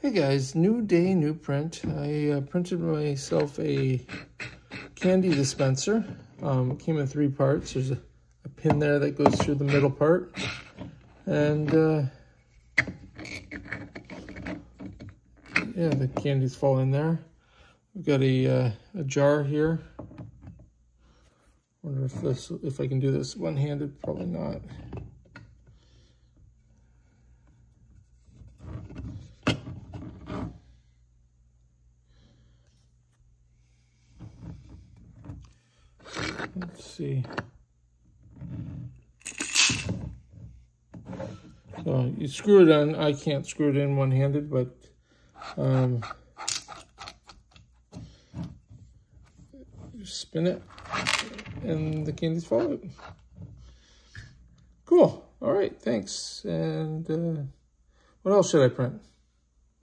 Hey guys, new day, new print. I uh, printed myself a candy dispenser. Um, came in three parts. There's a, a, pin there that goes through the middle part. And uh, yeah, the candies fall in there. We've got a, uh, a jar here. Wonder if this, if I can do this one-handed, probably not. Let's see. So you screw it on. I can't screw it in one-handed, but um, spin it and the candies fall out. Cool. All right. Thanks. And uh, what else should I print?